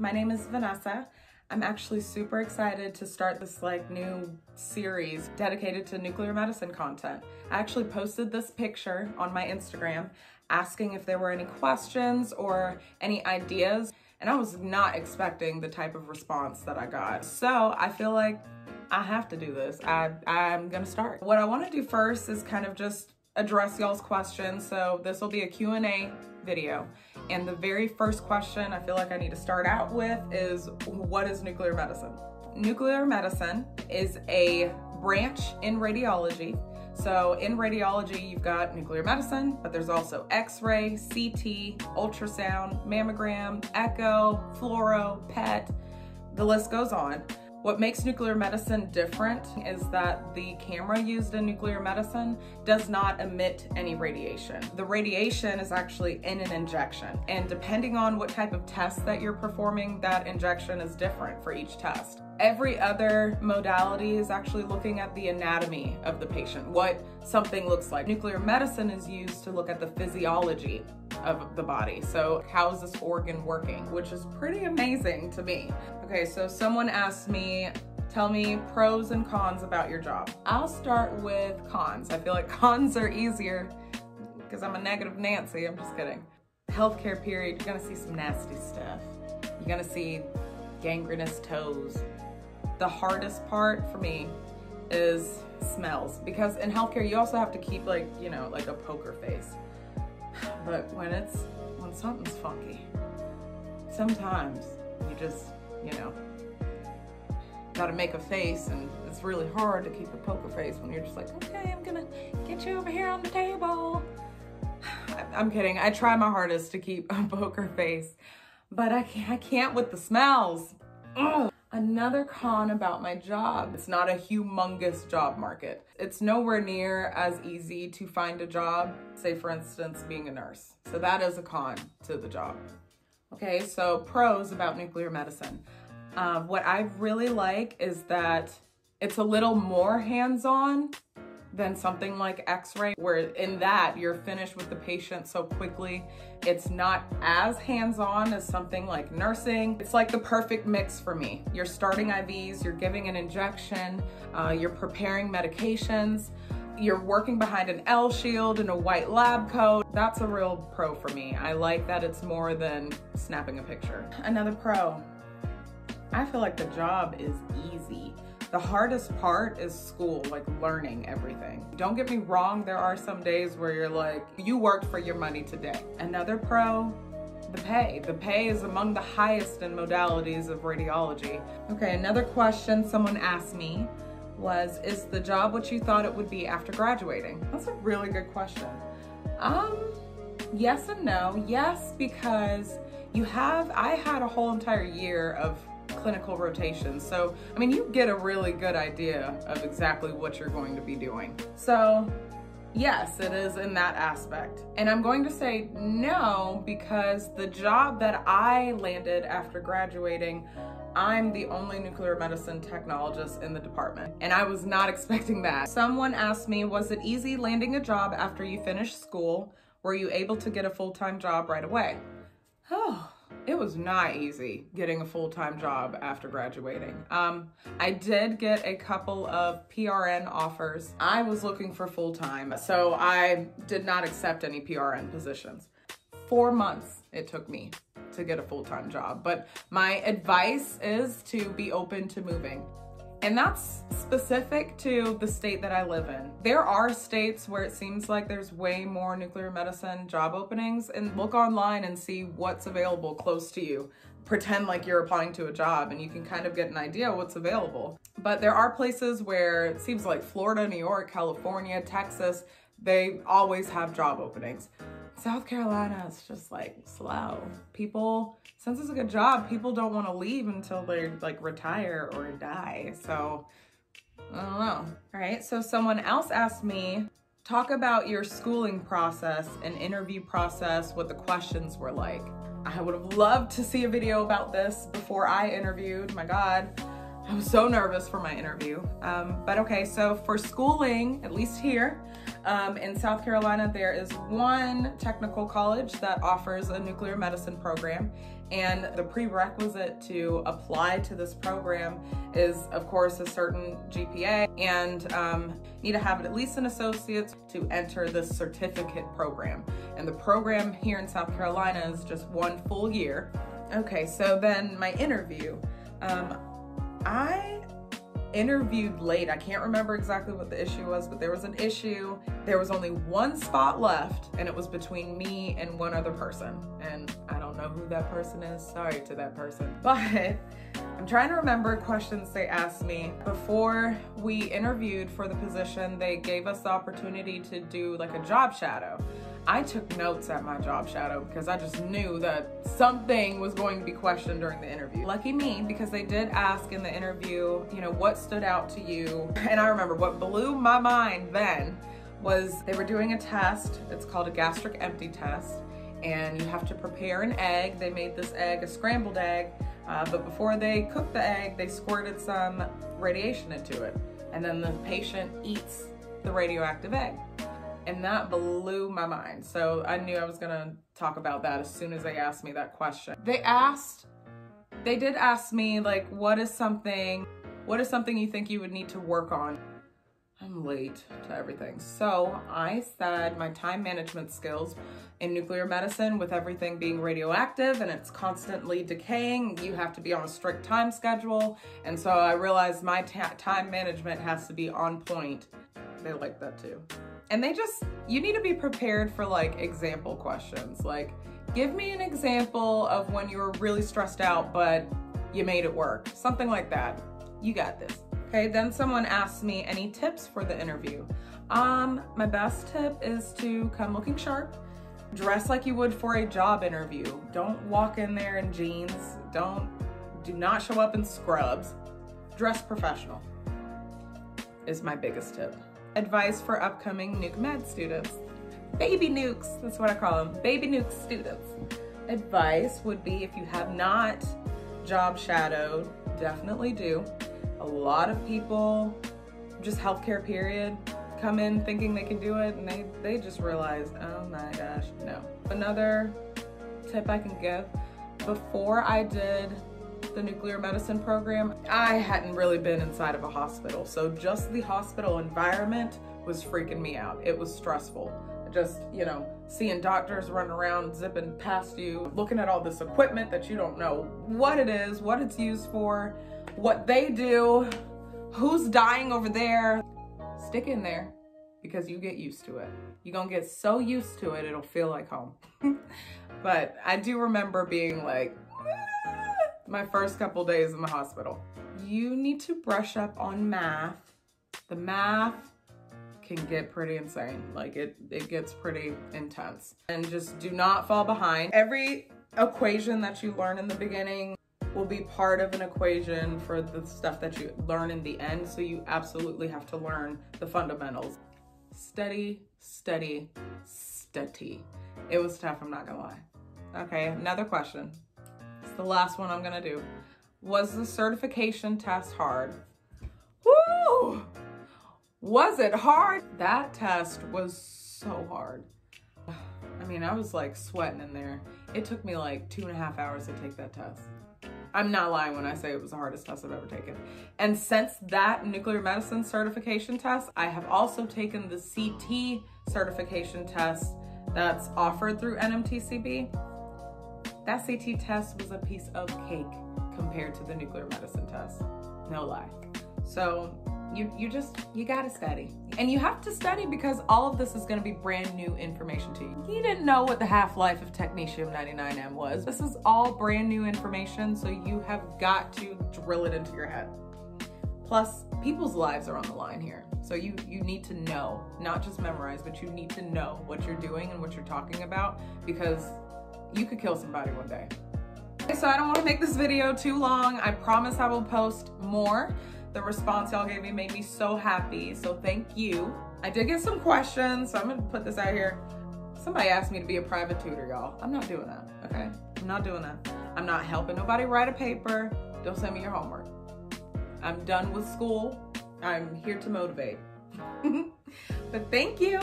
my name is Vanessa. I'm actually super excited to start this like new series dedicated to nuclear medicine content. I actually posted this picture on my Instagram asking if there were any questions or any ideas and I was not expecting the type of response that I got. So I feel like I have to do this. I, I'm gonna start. What I wanna do first is kind of just address y'all's questions. So this will be a Q&A video. And the very first question I feel like I need to start out with is what is nuclear medicine? Nuclear medicine is a branch in radiology. So in radiology, you've got nuclear medicine, but there's also x-ray, CT, ultrasound, mammogram, echo, fluoro, PET, the list goes on. What makes nuclear medicine different is that the camera used in nuclear medicine does not emit any radiation. The radiation is actually in an injection. And depending on what type of test that you're performing, that injection is different for each test. Every other modality is actually looking at the anatomy of the patient, what something looks like. Nuclear medicine is used to look at the physiology of the body. So how is this organ working? Which is pretty amazing to me. Okay, so someone asked me, tell me pros and cons about your job. I'll start with cons. I feel like cons are easier because I'm a negative Nancy, I'm just kidding. Healthcare period, you're gonna see some nasty stuff. You're gonna see gangrenous toes. The hardest part for me is smells because in healthcare you also have to keep like, you know, like a poker face. But when it's, when something's funky, sometimes you just, you know, gotta make a face and it's really hard to keep a poker face when you're just like, okay, I'm gonna get you over here on the table. I'm kidding. I try my hardest to keep a poker face, but I can't, I can't with the smells. Ugh. Another con about my job, it's not a humongous job market. It's nowhere near as easy to find a job, say for instance, being a nurse. So that is a con to the job. Okay, so pros about nuclear medicine. Uh, what I really like is that it's a little more hands-on than something like x-ray where in that you're finished with the patient so quickly it's not as hands-on as something like nursing it's like the perfect mix for me you're starting ivs you're giving an injection uh, you're preparing medications you're working behind an L shield and a white lab coat. That's a real pro for me. I like that it's more than snapping a picture. Another pro, I feel like the job is easy. The hardest part is school, like learning everything. Don't get me wrong, there are some days where you're like, you worked for your money today. Another pro, the pay. The pay is among the highest in modalities of radiology. Okay, another question someone asked me was, is the job what you thought it would be after graduating? That's a really good question. Um, yes and no. Yes, because you have, I had a whole entire year of clinical rotations. So, I mean, you get a really good idea of exactly what you're going to be doing. So yes, it is in that aspect. And I'm going to say no because the job that I landed after graduating, I'm the only nuclear medicine technologist in the department, and I was not expecting that. Someone asked me, was it easy landing a job after you finished school? Were you able to get a full-time job right away? Oh, it was not easy getting a full-time job after graduating. Um, I did get a couple of PRN offers. I was looking for full-time, so I did not accept any PRN positions. Four months it took me to get a full-time job, but my advice is to be open to moving. And that's specific to the state that I live in. There are states where it seems like there's way more nuclear medicine job openings and look online and see what's available close to you. Pretend like you're applying to a job and you can kind of get an idea what's available. But there are places where it seems like Florida, New York, California, Texas, they always have job openings. South Carolina is just like slow. People, since it's a good job, people don't want to leave until they like retire or die. So I don't know. All right, so someone else asked me, talk about your schooling process and interview process, what the questions were like. I would have loved to see a video about this before I interviewed, my God. I was so nervous for my interview. Um, but okay, so for schooling, at least here um, in South Carolina, there is one technical college that offers a nuclear medicine program. And the prerequisite to apply to this program is, of course, a certain GPA and um, need to have at least an associate's to enter this certificate program. And the program here in South Carolina is just one full year. Okay, so then my interview. Um, interviewed late. I can't remember exactly what the issue was, but there was an issue. There was only one spot left, and it was between me and one other person. And I don't know who that person is. Sorry to that person. But I'm trying to remember questions they asked me. Before we interviewed for the position, they gave us the opportunity to do like a job shadow. I took notes at my job shadow because I just knew that something was going to be questioned during the interview. Lucky me because they did ask in the interview, you know, what stood out to you? And I remember what blew my mind then was they were doing a test. It's called a gastric empty test. And you have to prepare an egg. They made this egg a scrambled egg. Uh, but before they cooked the egg, they squirted some radiation into it. And then the patient eats the radioactive egg and that blew my mind. So I knew I was gonna talk about that as soon as they asked me that question. They asked, they did ask me like, what is something, what is something you think you would need to work on? I'm late to everything. So I said my time management skills in nuclear medicine with everything being radioactive and it's constantly decaying, you have to be on a strict time schedule. And so I realized my time management has to be on point. They like that too. And they just, you need to be prepared for like example questions. Like, give me an example of when you were really stressed out, but you made it work. Something like that. You got this. Okay, then someone asked me any tips for the interview. Um, my best tip is to come looking sharp. Dress like you would for a job interview. Don't walk in there in jeans. Don't, do not show up in scrubs. Dress professional is my biggest tip advice for upcoming nuke med students. Baby nukes, that's what I call them, baby nuke students. Advice would be if you have not job shadowed, definitely do. A lot of people, just healthcare period, come in thinking they can do it and they, they just realize, oh my gosh, no. Another tip I can give, before I did the nuclear medicine program, I hadn't really been inside of a hospital. So just the hospital environment was freaking me out. It was stressful. Just, you know, seeing doctors running around, zipping past you, looking at all this equipment that you don't know what it is, what it's used for, what they do, who's dying over there. Stick in there because you get used to it. You're gonna get so used to it, it'll feel like home. but I do remember being like, ah, my first couple days in the hospital. You need to brush up on math. The math can get pretty insane. Like it, it gets pretty intense. And just do not fall behind. Every equation that you learn in the beginning will be part of an equation for the stuff that you learn in the end. So you absolutely have to learn the fundamentals. Study, study, study. It was tough, I'm not gonna lie. Okay, another question the last one I'm gonna do. Was the certification test hard? Woo! Was it hard? That test was so hard. I mean, I was like sweating in there. It took me like two and a half hours to take that test. I'm not lying when I say it was the hardest test I've ever taken. And since that nuclear medicine certification test, I have also taken the CT certification test that's offered through NMTCB. That CT test was a piece of cake compared to the nuclear medicine test. No lie. So you you just you gotta study and you have to study because all of this is going to be brand new information to you you didn't know what the half-life of technetium 99m was this is all brand new information so you have got to drill it into your head plus people's lives are on the line here so you you need to know not just memorize but you need to know what you're doing and what you're talking about because you could kill somebody one day. So I don't want to make this video too long. I promise I will post more. The response y'all gave me made me so happy, so thank you. I did get some questions, so I'm gonna put this out here. Somebody asked me to be a private tutor, y'all. I'm not doing that, okay? I'm not doing that. I'm not helping nobody write a paper. Don't send me your homework. I'm done with school. I'm here to motivate. but thank you.